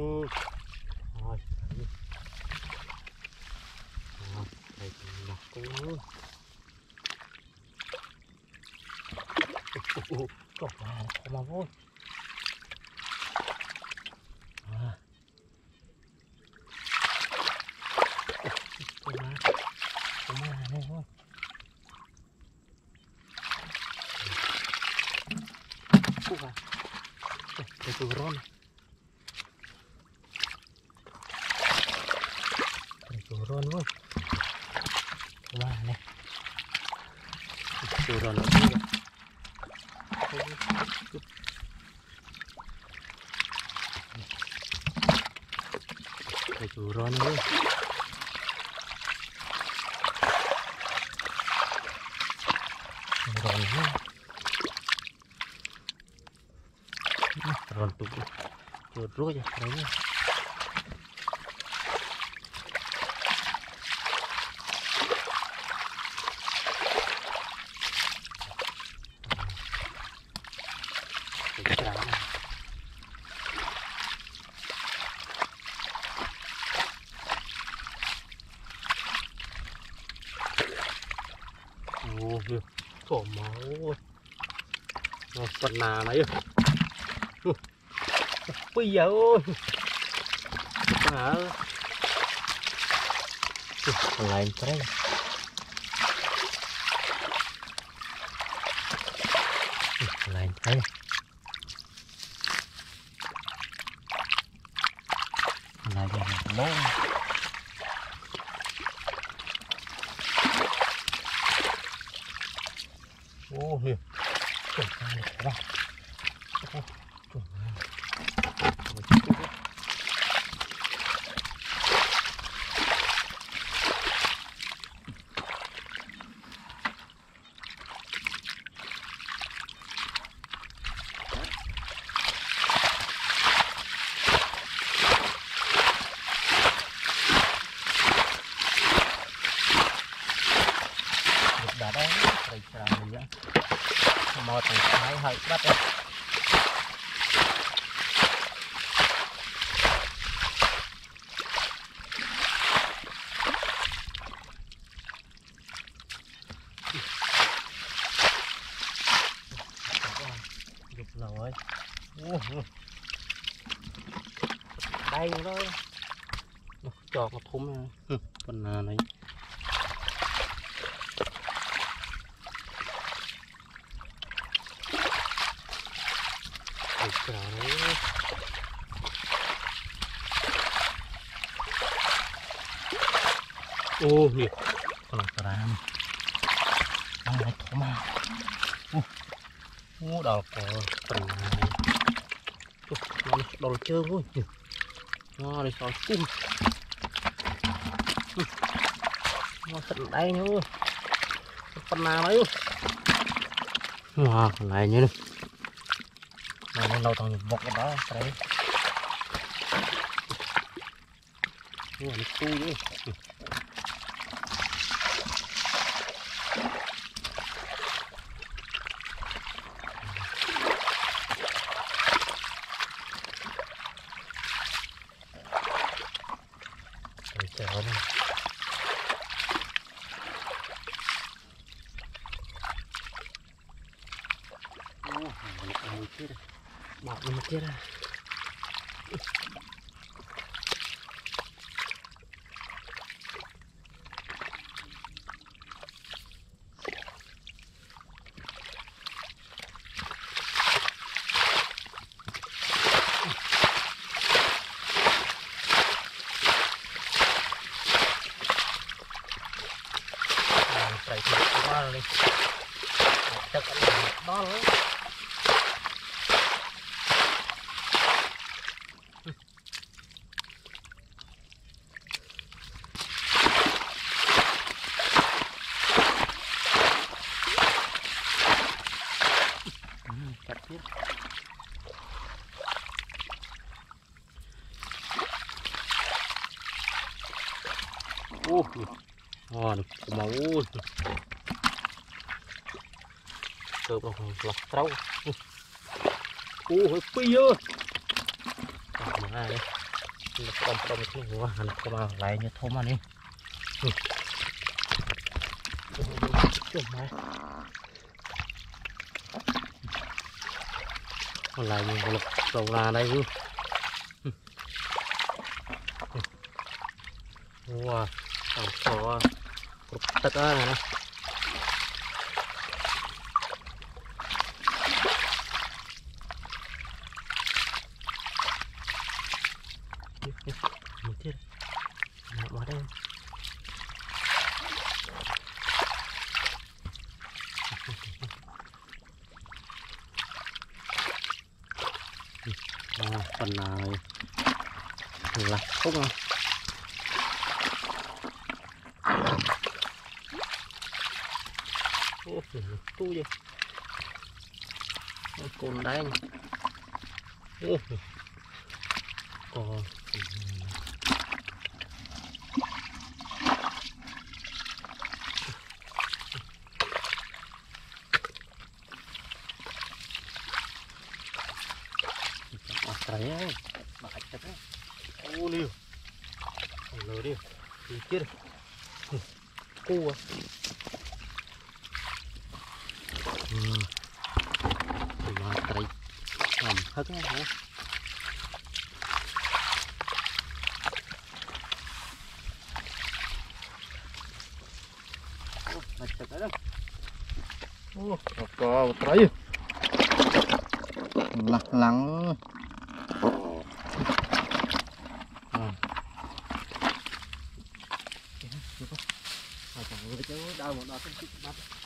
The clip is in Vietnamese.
Rồi, đây thì là cũng Ủa, vào Cọc mà, cọc mà vui. À. Ủa, Cọc mà, cọc mà này thôi. Ủa, à. Ủa, Cái turun. Cái turun vui. Cọc mà này. Turun ở đây. Cái turun vui. Turun Ồ, cỏ máu. Rồi, phần nà này ơi. Bây giờ ơi. À. Ừ, trái lại trái cái. Ừ, Còn lại một cái. Còn lại một món. Ô, kìa. Chuẩn ra này các bạn. Ô, Đây thôi. Một thúng này. Ừ, này. Ô, kìa. Con là ram. Ô, đào. Ô, chơi vui. Nó đây sao cung. Nó thật đây nữa. Phần nào đấy. Wow, phần này như này. Mà nó lâu thằng bọc cái đó đấy. Ủa, nó cui đấy. Rồi chào đây. Ủa, nó còn một kia đây. Bỏ nó một kia ra. ទឹកអត់ដល់ chặt tiếp ô cơ bằng lọc trâu ô hơi pi ơ mà đây. Nó còn còn cái hoa nó có lại như thô mà đi. Hãy subscribe còn lại mình lục đầu là đây luôn wow tổng số cục tất á này một thiết vào đây. Ừ, à, phần này. Là không à. Tu gì? Cồn đáy ô còn Makanya, lừa Oh, ni. chết dia. Pikir. Kuah. Hmm. Matrai. Ngầm hết nha hả? Macam mana? Oh, apa matrai? Lah lang. Đau một đau không